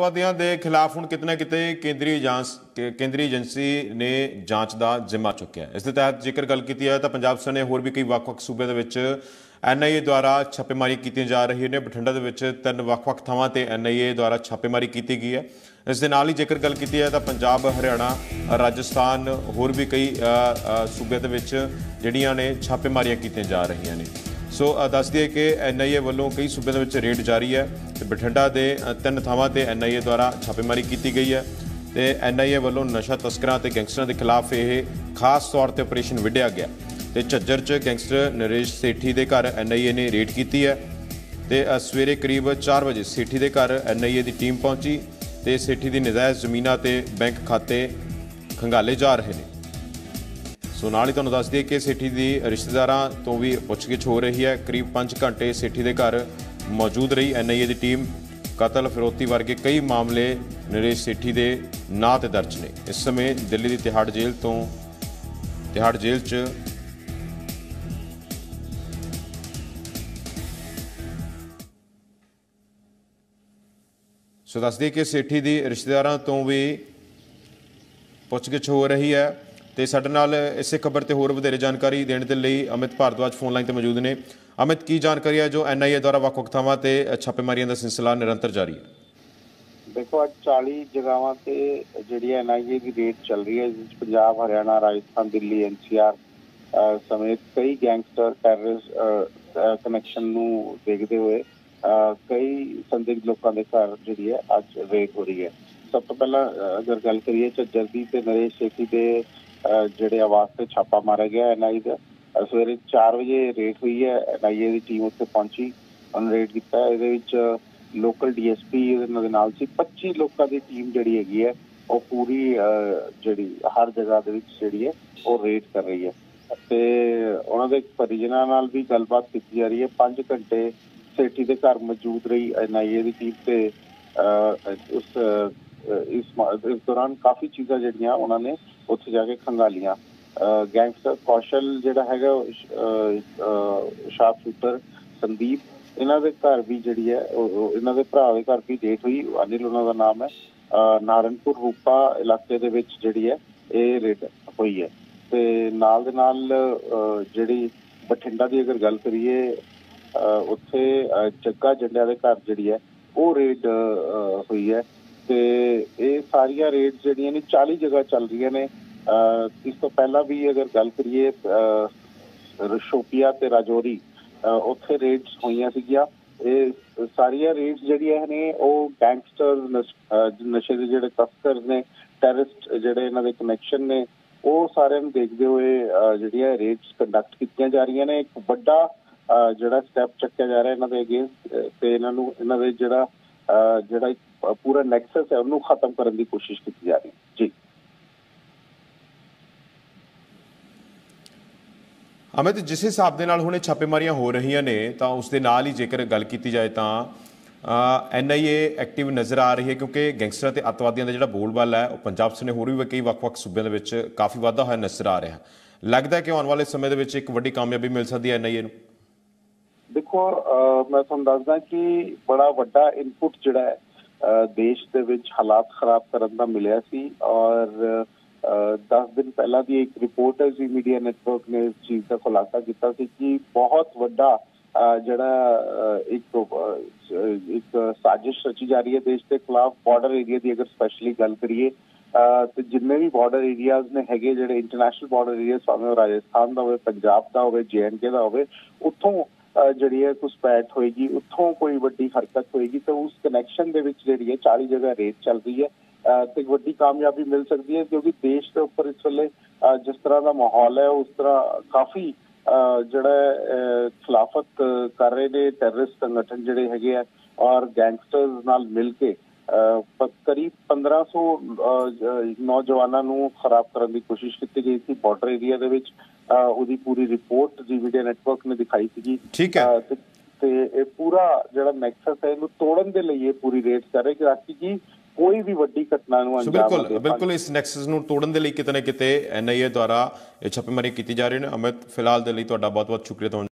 ਵਾਦੀਆਂ ਦੇ ਖਿਲਾਫ ਹੁਣ ਕਿਤਨਾ ਕਿਤੇ ਕੇਂਦਰੀ ਜਾਂਚ ਕੇਂਦਰੀ ਏਜੰਸੀ ਨੇ ਜਾਂਚ ਦਾ ਜ਼ਿੰਮਾ ਚੁੱਕਿਆ ਇਸ ਦੇ ਤਹਿਤ ਜੇਕਰ ਗੱਲ ਕੀਤੀ ਜਾਏ ਤਾਂ ਪੰਜਾਬ ਸਣੇ ਹੋਰ ਵੀ ਕਈ ਵੱਖ-ਵੱਖ ਸੂਬਿਆਂ ਦੇ ਵਿੱਚ ਐਨਆਈਏ ਦੁਆਰਾ ਛਾਪੇਮਾਰੀ ਕੀਤੀਆਂ ਜਾ ਰਹੀ ਨੇ। ਬਠਿੰਡਾ ਦੇ ਵਿੱਚ ਤਿੰਨ ਵੱਖ-ਵੱਖ ਥਾਵਾਂ ਤੇ ਐਨਆਈਏ ਦੁਆਰਾ ਛਾਪੇਮਾਰੀ ਕੀਤੀ ਗਈ ਹੈ। ਇਸ ਦੇ ਨਾਲ ਹੀ ਜੇਕਰ ਗੱਲ ਕੀਤੀ ਜਾਏ ਤਾਂ ਪੰਜਾਬ, ਹਰਿਆਣਾ, ਰਾਜਸਥਾਨ ਹੋਰ ਵੀ ਕਈ ਸੂਬਿਆਂ ਦੇ ਵਿੱਚ ਜਿਹੜੀਆਂ ਨੇ ਛਾਪੇਮਾਰੀਆਂ ਕੀਤੀਆਂ ਜਾ ਰਹੀਆਂ ਨੇ। ਸੋ ਅ, ਦੱਸ ਦਈਏ ਕਿ ਐਨਆਈਏ ਵੱਲੋਂ ਕਈ ਸੂਬਿਆਂ ਦੇ ਵਿੱਚ ਰੇਡ ਜਾਰੀ ਹੈ ਤੇ ਬਠਿੰਡਾ ਦੇ ਤਿੰਨ ਥਾਵਾਂ ਤੇ ਐਨਆਈਏ ਦੁਆਰਾ ਛਾਪੇਮਾਰੀ ਕੀਤੀ ਗਈ ਹੈ ਤੇ ਐਨਆਈਏ ਵੱਲੋਂ ਨਸ਼ਾ ਤਸਕਰਾਂ ਤੇ ਗੈਂਗਸਟਰਾਂ ਦੇ ਖਿਲਾਫ ਇਹ ਖਾਸ ਤੌਰ ਤੇ ਆਪਰੇਸ਼ਨ ਵਿੱਢਿਆ ਗਿਆ ਤੇ ਝੱਜਰ 'ਚ ਗੈਂਗਸਟਰ ਨਰੇਸ਼ ਸੇਠੀ ਦੇ ਘਰ ਐਨਆਈਏ ਨੇ ਰੇਡ ਕੀਤੀ ਹੈ ਤੇ ਸਵੇਰੇ ਕਰੀਬ 4 ਵਜੇ ਸੇਠੀ ਦੇ ਘਰ ਐਨਆਈਏ ਦੀ ਟੀਮ ਪਹੁੰਚੀ ਤੇ ਸੇਠੀ ਦੀ ਨਜਾਇਜ਼ ਜ਼ਮੀਨਾਂ ਤੇ ਬੈਂਕ ਖਾਤੇ ਖੰਗਾਲੇ ਜਾ ਰਹੇ ਨੇ। ਸੋ ਨਾਲ ਹੀ ਤੁਹਾਨੂੰ ਦੱਸ ਦਈਏ ਕਿ ਸੇਠੀ ਦੀ ਰਿਸ਼ਤੇਦਾਰਾਂ ਤੋਂ ਵੀ ਪੁੱਛਗਿੱਛ ਹੋ ਰਹੀ ਹੈ। ਕਰੀਬ 5 ਘੰਟੇ ਸੇਠੀ ਦੇ ਘਰ ਮੌਜੂਦ ਰਹੀ। ਐਨਆਈਏ ਦੀ ਟੀਮ ਕਤਲ ਫਿਰੋਤੀ ਵਰਗੇ ਕਈ ਮਾਮਲੇ ਨਰੇਸ਼ ਸੇਠੀ ਦੇ ਨਾਂ ਤੇ ਦਰਜ ਨੇ। ਇਸ ਸਮੇਂ ਦਿੱਲੀ ਦੀ ਤਿਹਾੜ ਜੇਲ੍ਹ ਤੋਂ ਤਿਹਾੜ ਜੇਲ੍ਹ 'ਚ ਸੋ ਦੱਸ ਕਿ ਸੇਠੀ ਦੀ ਰਿਸ਼ਤੇਦਾਰਾਂ ਤੋਂ ਵੀ ਪੁੱਛਗਿੱਛ ਹੋ ਰਹੀ ਹੈ। ਤੇ ਸਾਡੇ ਨਾਲ ਇਸੇ ਖਬਰ ਤੇ ਹੋਰ ਵਧੇਰੇ ਜਾਣਕਾਰੀ ਦੇਣ ਦੇ ਲਈ ਅਮਿਤ ਭਾਰਦਵਾਜ ਫੋਨ ਲਾਈਨ ਤੇ ਮੌਜੂਦ ਨੇ। ਅਮਿਤ, ਕੀ ਜਾਣਕਾਰੀ ਹੈ ਜੋ ਐਨਆਈਏ ਦੁਆਰਾ ਵੱਖ-ਵੱਖ ਥਾਵਾਂ ਤੇ ਛਾਪੇਮਾਰੀਆਂ ਦਾ ਸਿਲਸਿਲਾ ਨਿਰੰਤਰ ਜਾਰੀ ਹੈ? ਦੇਖੋ, ਅੱਜ 40 ਜਗ੍ਹਾਵਾਂ ਤੇ ਜਿਹੜੀ ਐਨਆਈਏ ਦੀ ਰੇਡ ਚੱਲ ਰਹੀ ਹੈ, ਜਿਸ ਪੰਜਾਬ, ਹਰਿਆਣਾ, ਰਾਜਸਥਾਨ, ਦਿੱਲੀ ਐਨਸੀਆਰ ਸਮੇਤ ਕਈ ਗੈਂਗਸਟਰ, ਟੈਰਰਿਸਟ ਕਨੈਕਸ਼ਨ ਨੂੰ ਦੇਖਦੇ ਹੋਏ ਕਈ ਸੰਦਿਗਧ ਲੋਕਾਂ ਦੇ ਘਰ ਜਿਹੜੀ ਹੈ ਅੱਜ ਰੇਡ ਹੋ ਰਹੀ ਹੈ। ਸਭ ਤੋਂ ਪਹਿਲਾਂ ਅਗਰ ਗੱਲ ਕਰੀਏ ਝੱਜਰ ਦੀ ਤੇ ਨਰੇਸ਼ ਸੇਠੀ ਦੇ ਜਿਹੜੇ ਆਵਾਜ਼ ਤੇ ਛਾਪਾ ਮਾਰਿਆ ਗਿਆ ਐਨਆਈ ਦਾ। ਸਵੇਰੇ 4 ਵਜੇ ਰੇਡ ਹੋਈ ਹੈ। ਐਨਆਈਏ ਦੀ ਟੀਮ ਉੱਥੇ ਪਹੁੰਚੀ, ਉਹਨੇ ਰੇਡ ਕੀਤਾ। ਇਹਦੇ ਵਿੱਚ ਲੋਕਲ ਡੀਐਸਪੀ ਦੇ ਨਾਲ ਸੀ। 25 ਲੋਕਾਂ ਦੀ ਟੀਮ ਜਿਹੜੀ ਹੈਗੀ ਹੈ, ਉਹ ਪੂਰੀ ਜਿਹੜੀ ਹਰ ਜਗ੍ਹਾ ਦੇ ਵਿੱਚ ਜਿਹੜੀ ਹੈ, ਉਹ ਰੇਟ ਕਰ ਰਹੀ ਹੈ। ਤੇ ਉਹਨਾਂ ਦੇ ਪਰਿਜਨਾਂ ਨਾਲ ਵੀ ਗੱਲਬਾਤ ਕੀਤੀ ਜਾ ਰਹੀ ਹੈ। 5 ਘੰਟੇ ਸੇਠੀ ਦੇ ਘਰ ਮੌਜੂਦ ਰਹੀ ਐਨਆਈਏ ਦੀ ਟੀਮ ਤੇ। ਉਸ ਇਸ ਇਸ ਦੌਰਾਨ ਕਾਫੀ ਚੀਜ਼ਾਂ ਜਿਹੜੀਆਂ ਉਹਨਾਂ ਨੇ ਉੱਥੇ ਜਾ ਕੇ ਖੰਗਾਲੀਆਂ। ਗੈਂਗਸਟਰ ਕੌਸ਼ਲ ਜਿਹੜਾ ਹੈਗਾ ਸ਼ਾਰਪ ਸ਼ੂਟਰ ਸੰਦੀਪ ਇਹਨਾਂ ਦੇ ਘਰ ਵੀ ਜਿਹੜੀ ਹੈ ਇਹਨਾਂ ਦੇ ਭਰਾ ਦੇ ਘਰ ਵੀ ਡੇਟ ਹੋਈ। ਅਨਿਲ ਉਹਨਾਂ ਦਾ ਨਾਮ ਹੈ। ਨਾਰਨਪੁਰ ਰੂਪਾ ਇਲਾਕੇ ਦੇ ਵਿੱਚ ਜਿਹੜੀ ਹੈ ਇਹ ਰੇਡ ਹੋਈ ਹੈ। ਤੇ ਨਾਲ ਦੇ ਨਾਲ ਜਿਹੜੀ ਬਠਿੰਡਾ ਦੀ ਅਗਰ ਗੱਲ ਕਰੀਏ ਅਹ, ਉੱਥੇ ਅਹ, ਜੱਗਾ ਜੰਡਿਆਂ ਦੇ ਘਰ ਜਿਹੜੀ ਹੈ ਉਹ ਰੇਡ ਹੋਈ ਹੈ। ਤੇ ਇਹ ਸਾਰੀਆਂ ਰੇਡ ਜਿਹੜੀਆਂ ਨੇ 40 ਜਗ੍ਹਾ ਚੱਲ ਰਹੀਆਂ ਨੇ। ਇਸ ਤੋਂ ਪਹਿਲਾਂ ਵੀ ਅਗਰ ਗੱਲ ਕਰੀਏ ਅਹ, ਤੇ ਰਾਜੌਰੀ ਉੱਥੇ ਰੇਡਸ ਹੋਈਆਂ ਸੀਗੀਆਂ। ਇਹ ਸਾਰੀਆਂ ਰੇਡਸ ਜਿਹੜੀਆਂ ਨੇ ਉਹ ਗੈਂਗਸਟਰ ਨਸ਼ੇ ਦੇ ਜਿਹੜੇ ਤਸਕਰ ਨੇ ਟੈਰਰਿਸਟ ਜਿਹੜੇ ਇਹਨਾਂ ਦੇ ਕਨੈਕਸ਼ਨ ਨੇ ਉਹ ਸਾਰਿਆਂ ਨੂੰ ਦੇਖਦੇ ਹੋਏ ਅਹ, ਜਿਹੜੀਆਂ ਰੇਡਸ ਕੰਡਕਟ ਕੀਤੀਆਂ ਜਾ ਰਹੀਆਂ ਨੇ। ਇੱਕ ਵੱਡਾ ਜਿਹੜਾ ਸਟੈਪ ਚੱਕਿਆ ਜਾ ਰਿਹਾ ਇਹਨਾਂ ਦੇ ਅਗੇਂਸਟ ਤੇ ਇਹਨਾਂ ਨੂੰ ਇਹਨਾਂ ਦੇ ਜਿਹੜਾ ਜਿਹੜਾ ਪੂਰਾ ਨੈਕਸਸ ਹੈ, ਉਹਨੂੰ ਖਤਮ ਕਰਨ ਦੀ ਕੋਸ਼ਿਸ਼ ਕੀਤੀ ਜਾ ਰਹੀ ਹੈ। ਜੀ। ਅਮਿਤ, ਜਿਸ ਹਿਸਾਬ ਦੇ ਨਾਲ ਹੁਣੇ ਛਾਪੇਮਾਰੀਆਂ ਹੋ ਰਹੀਆਂ ਨੇ, ਤਾਂ ਉਸ ਦੇ ਨਾਲ ਹੀ ਜੇਕਰ ਗੱਲ ਕੀਤੀ ਜਾਏ ਤਾਂ ਐਨਆਈਏ ਐਕਟਿਵ ਨਜ਼ਰ ਆ ਰਹੀ ਹੈ, ਕਿਉਂਕਿ ਗੈਂਗਸਟਰਾਂ ਤੇ ਅੱਤਵਾਦੀਆਂ ਦਾ ਜਿਹੜਾ ਬੋਲਬਾਲਾ ਹੈ, ਉਹ ਪੰਜਾਬ ਸਨੇ ਹੋਰ ਵੀ ਕਈ ਵੱਖ-ਵੱਖ ਸੂਬਿਆਂ ਦੇ ਵਿੱਚ ਕਾਫੀ ਵਾਧਾ ਹੋਇਆ ਨਜ਼ਰ ਆ ਰਿਹਾ। ਲੱਗਦਾ ਹੈ ਕਿ ਆਉਣ ਵਾਲੇ ਸਮੇਂ ਦੇ ਵਿੱਚ ਇੱਕ ਵੱਡੀ ਕਾਮਯਾਬੀ ਮਿਲ ਸਕਦੀ ਹੈ ਐਨਆਈਏ ਨੂੰ। ਦੇਖੋ ਅਹ, ਮੈਂ ਤੁਹਾਨੂੰ ਦੱਸਦਾ ਕਿ ਬੜਾ ਵੱਡਾ ਇਨਪੁਟ ਜਿਹੜਾ ਹੈ ਦੇਸ਼ ਦੇ ਵਿੱਚ ਹਾਲਾਤ ਖਰਾਬ ਕਰਨ ਦਾ ਮਿਲਿਆ ਸੀ ਔਰ 10 ਦਿਨ ਪਹਿਲਾਂ ਦੀ ਇੱਕ ਰਿਪੋਰਟਰਸ ਵੀ ਮੀਡੀਆ ਨੈਟਵਰਕ ਨੇ ਇਸ ਚੀਜ਼ ਦਾ ਖੁਲਾਸਾ ਕੀਤਾ ਸੀ ਕਿ ਬਹੁਤ ਵੱਡਾ ਜਿਹੜਾ ਇੱਕ ਇੱਕ ਸਾਜ਼ਿਸ਼ ਰਚੀ ਜਾ ਰਹੀ ਹੈ ਦੇਸ਼ ਦੇ ਖਿਲਾਫ ਬਾਰਡਰ ਏਰੀਆ ਦੀ ਅਗਰ ਸਪੈਸ਼ਲੀ ਗੱਲ ਕਰੀਏ ਅਹ, ਤੇ ਜਿੰਨੇ ਵੀ ਬਾਰਡਰ ਏਰੀਆਜ਼ ਨੇ ਹੈਗੇ ਜਿਹੜੇ ਇੰਟਰਨੈਸ਼ਨਲ ਬਾਰਡਰ ਏਰੀਆ ਭਾਵੇਂ ਉਹ ਰਾਜਸਥਾਨ ਦਾ ਹੋਵੇ ਪੰਜਾਬ ਦਾ ਹੋਵੇ ਜੇਐਨਕੇ ਦਾ ਹੋਵੇ ਉੱਥੋਂ ਜਿਹੜੀ ਹੈ ਘੁਸਪੈਠ ਹੋਏਗੀ ਉੱਥੋਂ ਕੋਈ ਵੱਡੀ ਹਰਕਤ ਹੋਏਗੀ ਤਾਂ ਉਸ ਕਨੈਕਸ਼ਨ ਦੇ ਵਿੱਚ ਜਿਹੜੀ ਹੈ 40 ਜਗ੍ਹਾ ਰੇਤ ਚੱਲ ਰਹੀ ਹੈ। ਤੇ ਵੱਡੀ ਕਾਮਯਾਬੀ ਮਿਲ ਸਕਦੀ ਹੈ ਕਿਉਂਕਿ ਦੇਸ਼ ਦੇ ਉੱਪਰ ਇਸ ਵੇਲੇ ਜਿਸ ਤਰ੍ਹਾਂ ਦਾ ਮਾਹੌਲ ਹੈ ਉਸ ਤਰ੍ਹਾਂ ਕਾਫੀ ਅਹ ਜਿਹੜਾ ਹੈ, ਅਹ ਖਿਲਾਫਤ ਕਰ ਰਹੇ ਨੇ ਟੈਰਰਿਸਟ ਸੰਗਠਨ ਜਿਹੜੇ ਹੈਗੇ ਆ ਔਰ ਗੈਂਗਸਟਰਸ ਨਾਲ ਮਿਲ ਕੇ। ਕਰੀਬ 1500 ਅਹ, ਜ- ਨੌਜਵਾਨਾਂ ਨੂੰ ਖਰਾਬ ਕਰਨ ਦੀ ਕੋਸ਼ਿਸ਼ ਕੀਤੀ ਗਈ ਸੀ। ਬਾਰਡਰ ਏਰੀਆ ਦੇ ਵਿੱਚ ਉਹਦੀ ਪੂਰੀ ਰਿਪੋਰਟ ਜੀ ਮੀਡੀਆ ਨੈਟਵਰਕ ਨੇ ਦਿਖਾਈ ਸੀਗੀ। ਠੀਕ ਹੈ। ਤੇ- ਇਹ ਪੂਰਾ ਜਿਹੜਾ ਨੈਕਸਸ ਹੈ ਇਹਨੂੰ ਤੋੜਨ ਦੇ ਲਈ ਇਹ ਪੂਰੀ ਰੇਟ ਕਰ ਰਹੇ ਕਿ ਰਾਤੀ ਕੀ ਕੋਈ ਵੀ ਵੱਡੀ ਘਟਨਾ ਨੂੰ ਅੰਜਾਮ ਬਿਲਕੁਲ ਬਿਲਕੁਲ ਇਸ ਨੈਕਸਸ ਨੂੰ ਤੋੜਨ ਦੇ ਲਈ ਕਿਤੇ ਨਾ ਕਿਤੇ ਐਨਆਈਏ ਦੁਆਰਾ ਇਹ ਛਾਪੇਮਾਰੀ ਕੀਤੀ ਜਾ ਰਹੀ ਹੈ। ਅਮਿਤ ਫਿਲਹਾਲ ਦੇ ਲਈ ਤੁਹਾਡਾ ਬਹੁਤ-ਬਹੁਤ ਸ਼ੁਕਰੀਆ ਤੁਹਾਨੂੰ